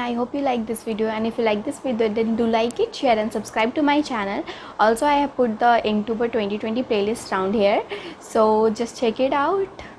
everyone i hope you like this video. And if you like this video then do like it share and subscribe to my channel. Also i have put the inktober 2020 playlist round here. So just check it out.